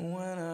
When I.